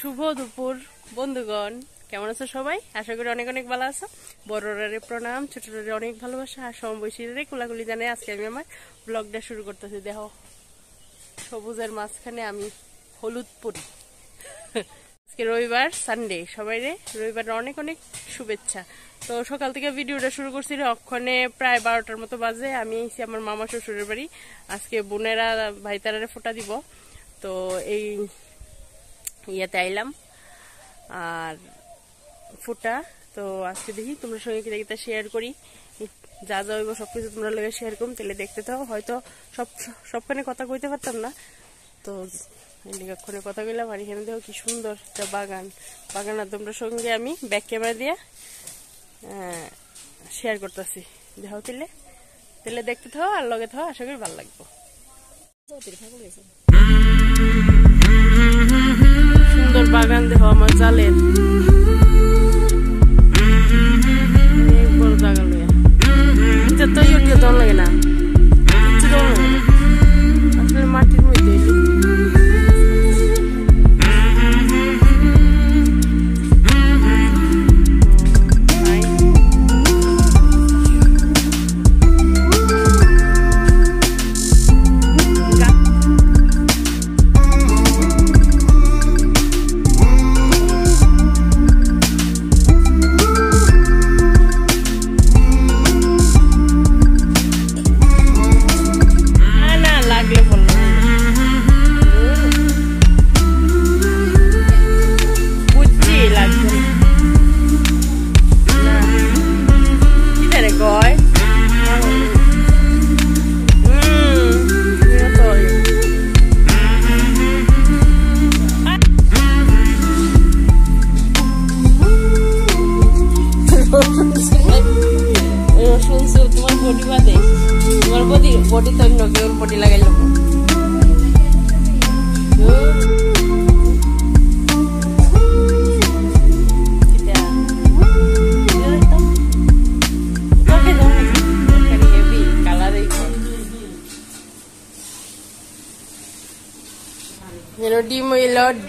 শুভ দুপুর, বন্ধুগণ। কেমন আছো সবাই? আশা করি অনেক অনেক ভালো আছো। বড়রারে প্রণাম, ছোটরারে অনেক ভালোবাসা, আর সমবয়সীরে কুলাকুলি জানাই আজকে আমি আমার ব্লগটা শুরু করতেছি। দেখো, সবুজের মাঝখানে আমি হলুদ পরি। আজকে রবিবার সানডে সবাই রে রবিবার অনেক অনেক শুভেচ্ছা। তো সকাল থেকে ভিডিওটা শুরু করছি অক্ষণে প্রায় বারোটার মতো বাজে। আমি এসেছি আমার মামা শ্বশুরের বাড়ি। আজকে বোনেরা ভাই তারারে ফোটা দিব। তো এই ইয়েতে আইলাম। আর ফুটা তো আজকে দেখি তোমরা সঙ্গে কিতা কিতা শেয়ার করি। যা যা হইব সব কিছু তোমরা লোকের শেয়ার করুন তাহলে দেখতে থাও হয়তো সব, সবখানে কথা কইতে পারতাম না। তো এখানে কথা কইলাম, আর এখানে দেখো কি সুন্দর একটা বাগান। বাগান আর তোমরা সঙ্গে আমি ব্যাক ক্যামেরা দিয়ে শেয়ার করতেছি। দেখো তাহলে তাহলে দেখতে থাও আর লগে থাও আশা করি ভালো লাগবো। সুন্দর বাগান দেহ আমার জালের। বড় জায়গা লইয়া। তো ইউটিউব লাগে না।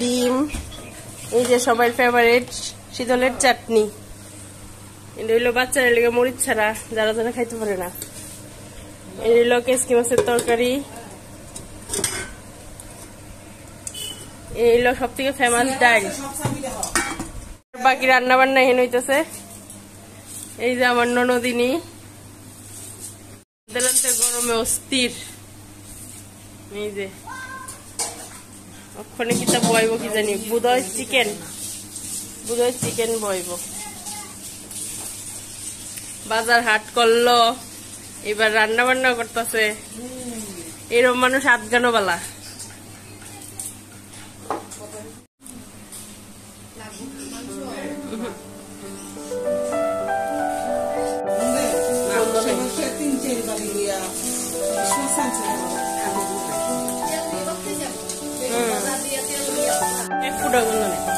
ডিম, এই যে সবার ফেভারিট শীতলের চাটনি। এটা হইল বাচ্চারা লেগে মরিচ ছাড়া, যারা যারা খাইতে পারে না। এই হইল কেসকি মাছের তরকারি। এই হইল সব থেকে ফেমাস ডাল। বাকি রান্না বান্না হেন হইতেছে। এই যে আমার ননদিনী। গরমে অস্থির। এই যে। ওখানে কিতা বইব কি জানি? বুধয় চিকেন। বুধয় চিকেন বইব। বাজার হাট করল, এবার রান্না বান্না করতেছে। এরম মানুষ আটগানো বালা। এক ফুটা গন্ধ নেই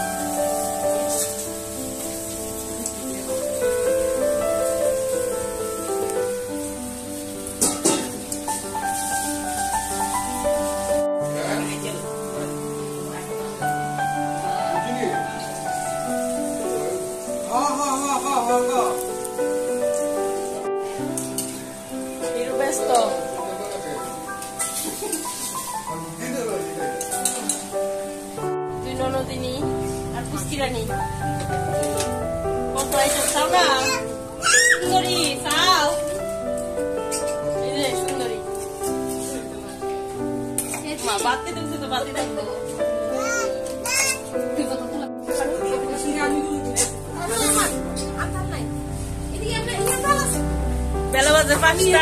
হিরো সুন্দরী মা বাতি দিচ্ছে তো বাতি দেখব বেলা বাজে পাঁচটা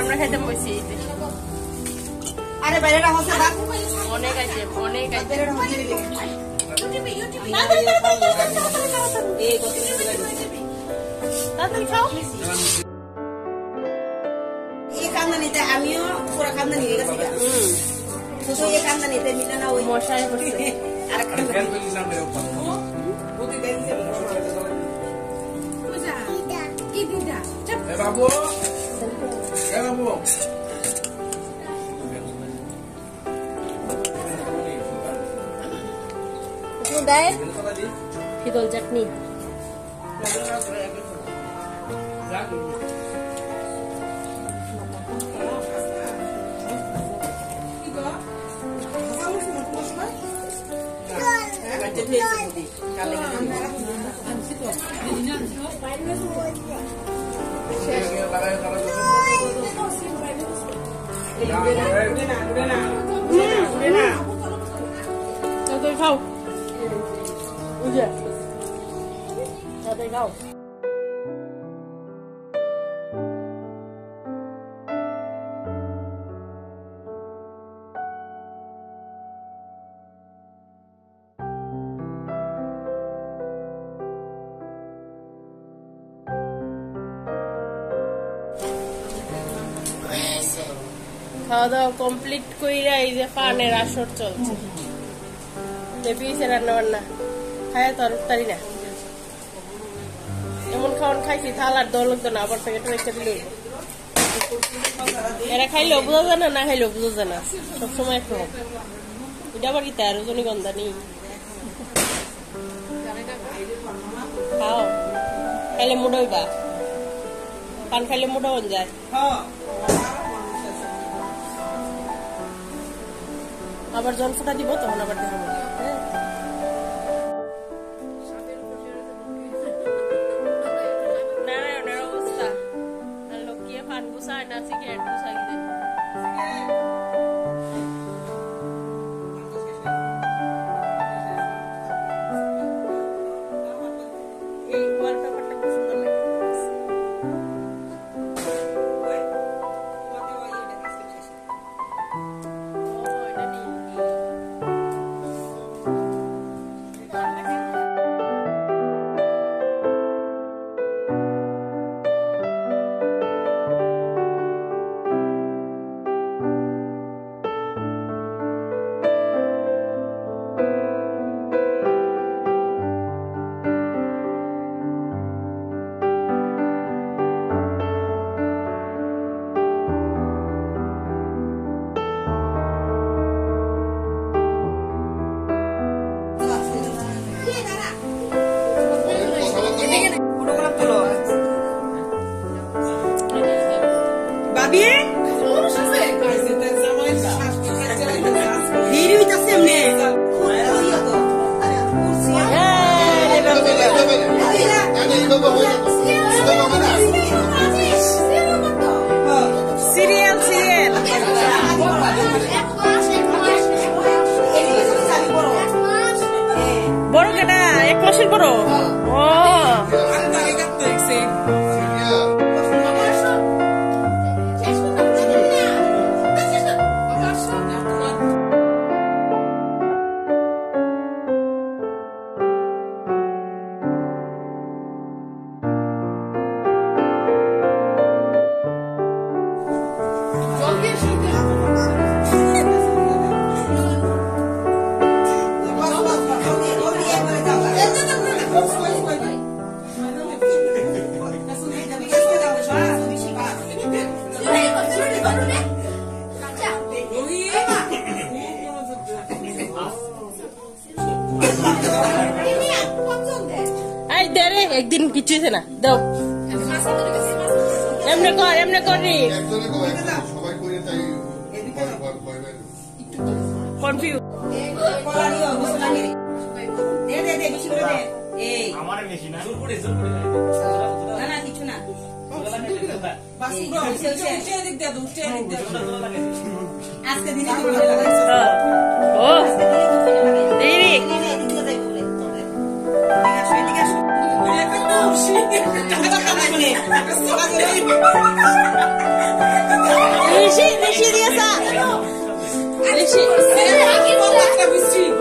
আমরা খাইতে অনেক আইটেম তাড়াতাড়ি খাও। এই কান্দানিতে আমিও পুরো কান্দানি হয়ে গেছি হুম শুধু এই কান্দানিতে মিলে না ওই মশাই করছে আর কান্দানি বাবু এ বাবু ডায়ের শীতল চাটনি খাও বুঝে তাড়াতাড়ি খাও খাওয়া দাওয়া কমপ্লিট কইরা এই যে পানের আসর চলছে। লেপিয়েছে রান্না বান্না খায় তরকারি না। এমন খাওয়ান খাইছি, থাল আর দল লাগতো না, আবার প্যাকেট রেখে দিলে এরা খাইলেও বোঝা যায় না খাইলেও বোঝা যায় না। সবসময় একরকম। এটা আবার কি তার? রজনীগন্ধা নেই। খাও। খাইলে মোটা হইবা। পান খাইলে মোটা হন যায়। আবার জল ফোটা দিব তখন আবার দেখাবো হয়েছে না দাও। এমনি কর এমনি করি। ভয় কনফিউজ দে দে Rishi, Rishi, Rishi, Rishi, Rishi, Rishi, Rishi, Rishi, Rishi, Rishi,